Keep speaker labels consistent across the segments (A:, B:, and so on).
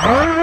A: Huh?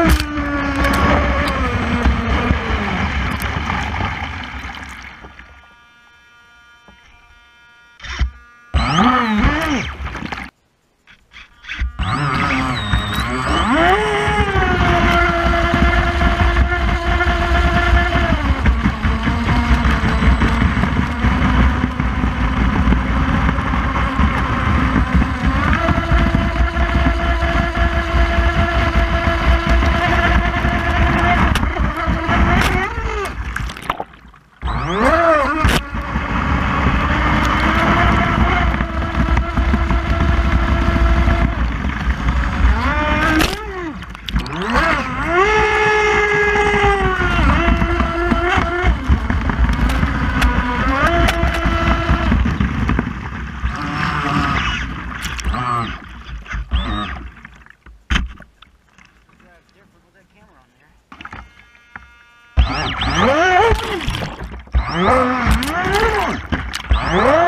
A: Ah!